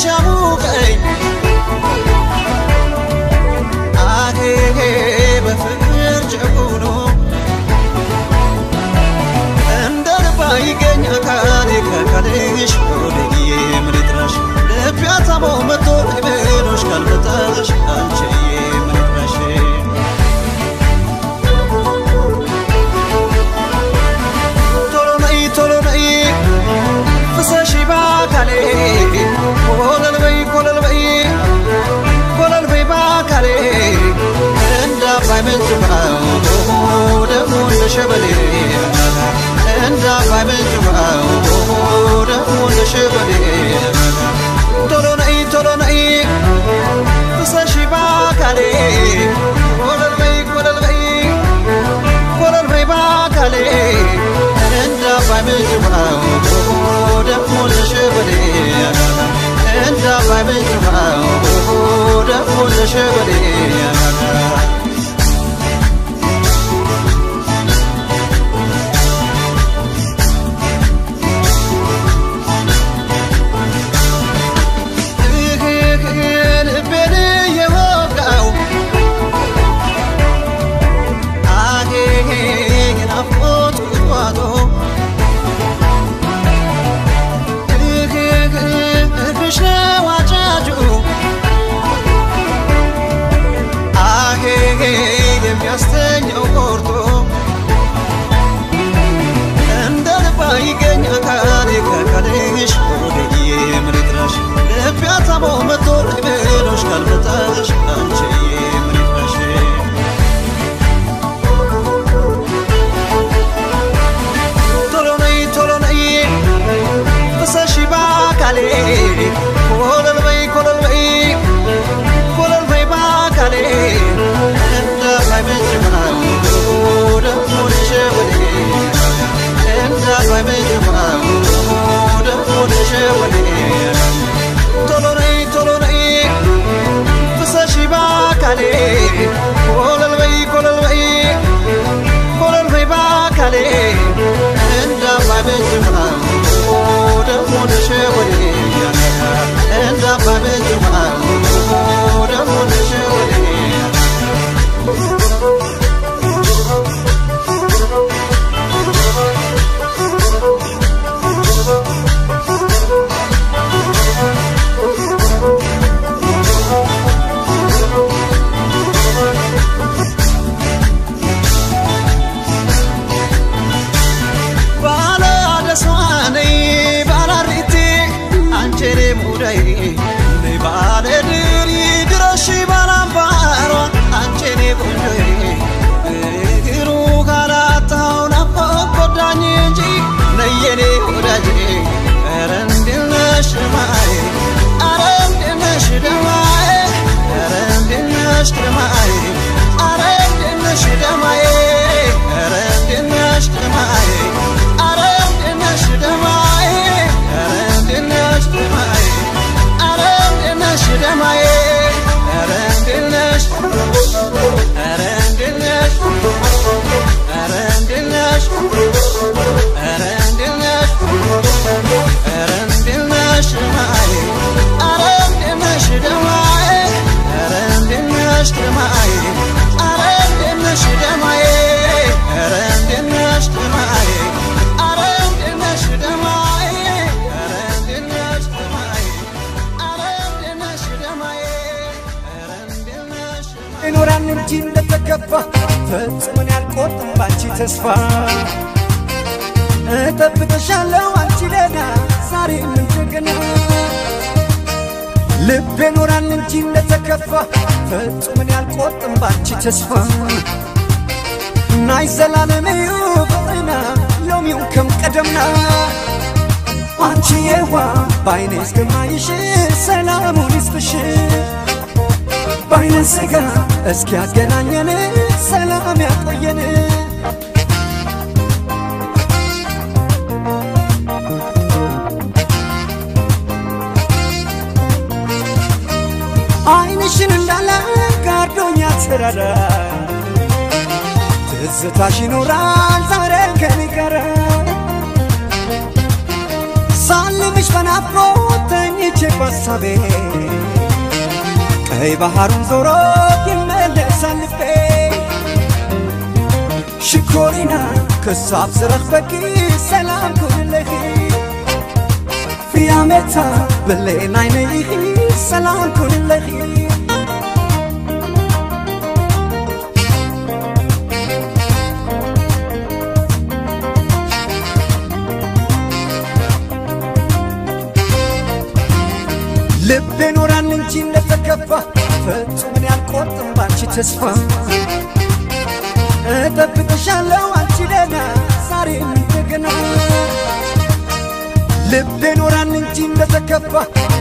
ሻሙቀኝ شغلي تولوني تولوني تصشي باكالي ولا البيك ولا البيك ولا البيك باكالي انت فاهمش براو دفول شغلي انت فاهمش براو دفول شغلي Saturday ነሽ ግርማዬ አረ እንዴት ነሽ ደማዬ አረ እንዴት ነሽ ግርማዬ አረ እንዴት ነሽ ደማዬ አረ እንዴት ነሽ ግርማዬ አረ እንዴት ነሽ ደማዬ እንጂ እንደተከፋ ፈጽምን ያልቆርጥም ባንቺ ተስፋ። እጠብቅሻለሁ አንቺ ደህና ዛሬም እንደገና ልቤ ኖራል እንጂ እንደተከፋ ፈጽምን ያልቆርጥም ባንቺ ተስፋ። ናይ ዘላለመዩ ፍቅርና ሎሚውን ከም ቀደምና። አንቺ የዋ ባይኔ እስከማይሽ ሰላሙን ይስጥሽ ባይነ ስጋ እስኪ ያገናኘን ሰላም ያቆየን። አይንሽን እንዳለ ጋርዶኛ ትራዳ ትዝታሽ ይኖራል ዛሬ ከኔ ሳልምሽ በናፍቆት ተኝቼ ባሳቤ ቀይ ባህሩን ዞሮ ይመለሳል ልቤ ሽኮሪና ክሳብ ዝረኽበኪ ሰላም ኩንለኺ ፊያሜታ ብሌን ዓይነይኺ ሰላም ኩንለኺ ልቤ ኖራል እንጂ እንደተከፋ ፈጽምን ያልቆርጥም ባንቺ ተስፋ። እጠብቅሻለሁ አንቺ ደህና ዛሬም እንደገና። ልቤ ኖራል እንጂ እንደተከፋ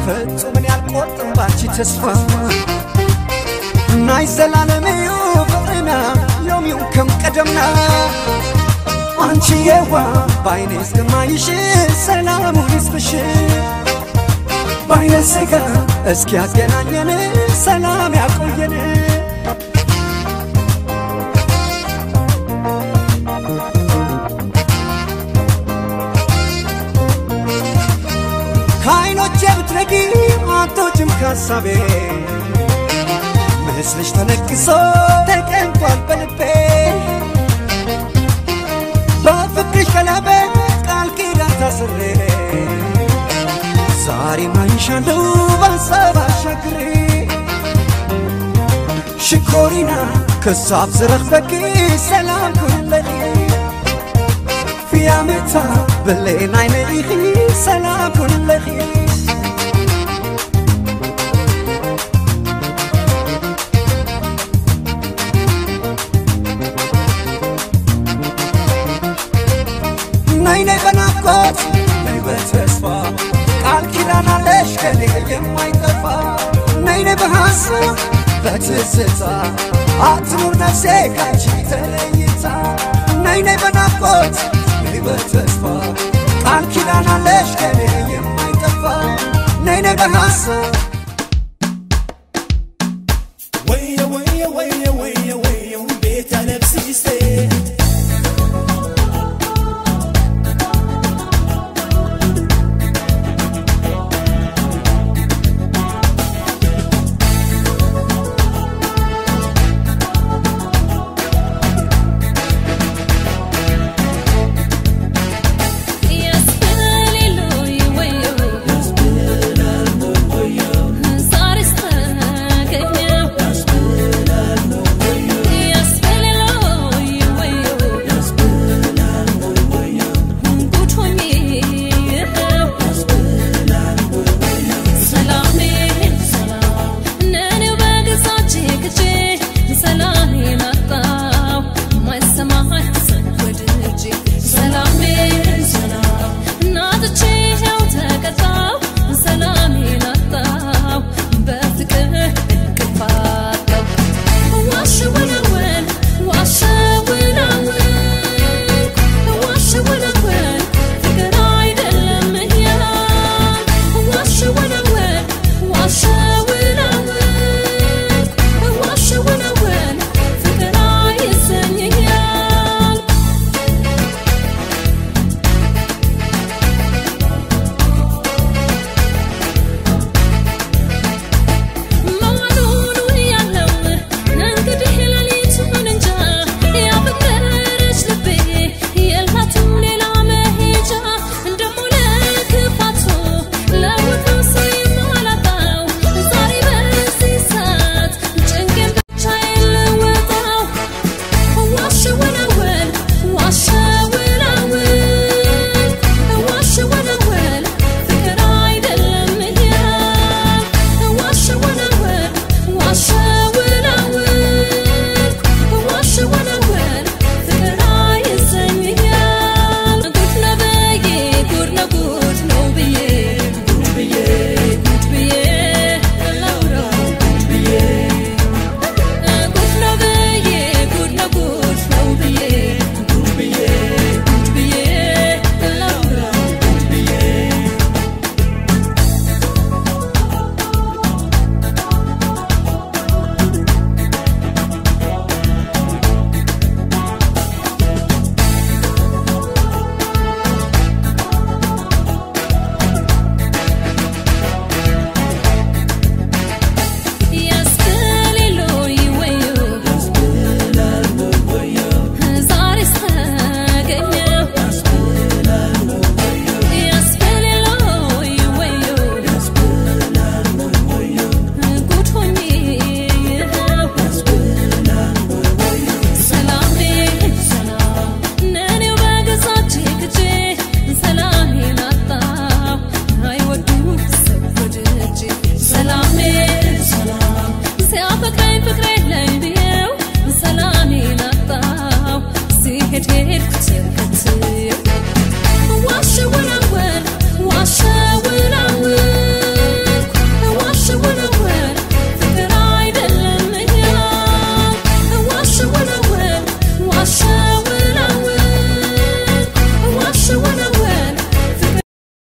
ፈጽምን ያልቆርጥም ባንቺ ተስፋ። ናይ ዘላለመዩ ፍቅርና ሎሚውን ከም ቀደምና። አንቺ የዋ ባይኔ እስከማይሽ ሰላሙን ይስጥሽ ባይነ ስጋ እስኪ ያገናኘን ሰላም ያቆየን። ከዓይኖቼ ብትረጊ አቶችም ካሳቤ ምስልሽ ተነቅሶ ተቀንቷል በልቤ። በፍቅርሽ ቀለበት ቃል ኪዳን ታስሬ ዛሬ ማይሻለው ባንሳብ አሻግሬ ሽኮሪና ክሳብ ዝረኽበኪ ሰላም ኩለኺ ፊያሜታ ብሌን ዓይነይኺ ሰላም ኩለኺ የማይጠፋ ነይ ነይ በሐሳብ በትዝታ አትኑር ነፍሴ ካንቺ ተለይታ። ነይ ነይ በናፍቆት ነይ በተስፋ ቃል ኪዳን አለሽ ከኔ የማይጠፋ። ነይ ነይ በሐሳብ